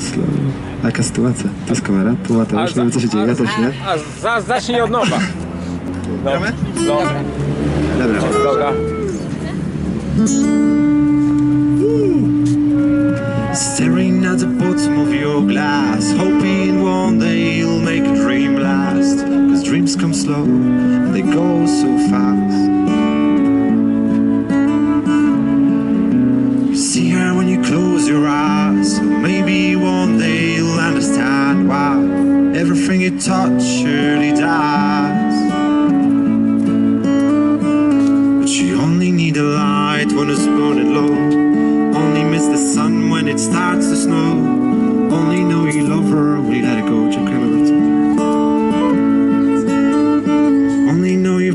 Slow. Jaka sytuacja? To jest kamera, tu Mateusz, nie wiem co się dzieje, ja też nie. A za, zacznij od nowa. No, Gramy? no, Dobra. dobra. Staring at the bottom of your glass, hoping one day you'll make a dream last. Cause dreams come slow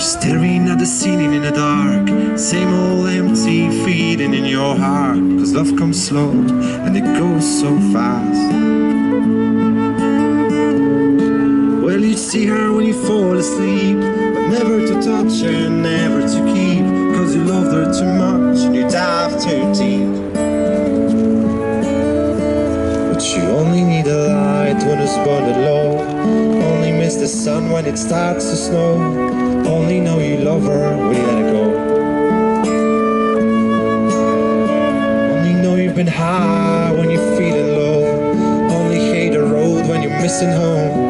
Staring at the ceiling in the dark, same old empty feeling in your heart. Cause love comes slow and it goes so fast. Well, you see her when you fall asleep, but never to touch her, never to keep. Cause you loved her too much and you dive too deep. But you only need a light when it's burning low. Only miss the sun when it starts to snow. Only know you love her when you let it go. Only know you've been high when you're feeling low. Only hate the road when you're missing home.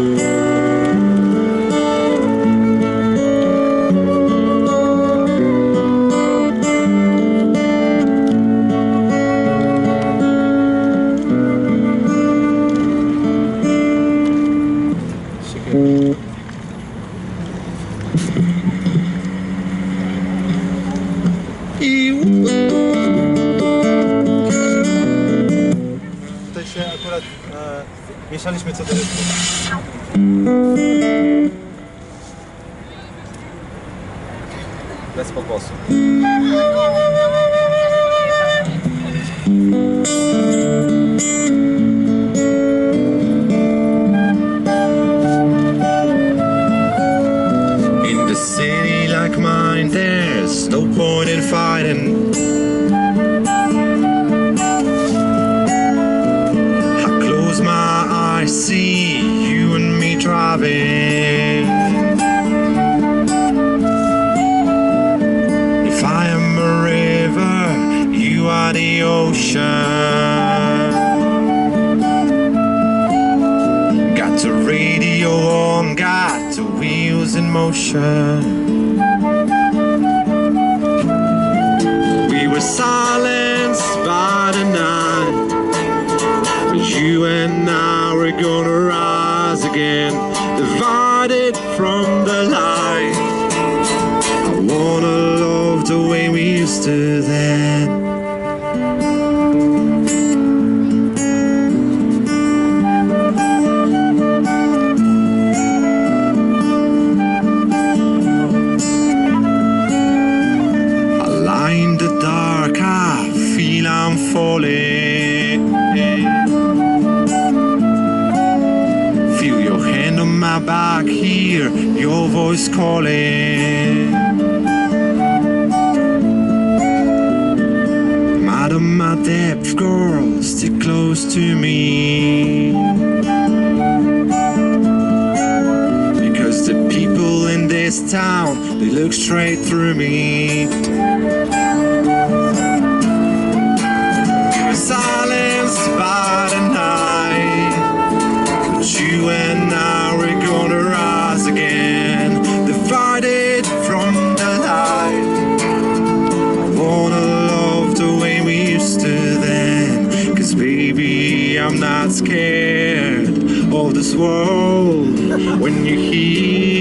Tutaj się akurat e, mieszaliśmy co do rytmu. Bez pogłosu. The ocean. Got the radio on, got the wheels in motion. We were silenced by the night. You and I were gonna rise again, divided from the light. I wanna love the way we used to then. Hear your voice calling. Of my depth, girl, stick close to me. Because the people in this town, they look straight through me. I'm not scared of this world when you're here.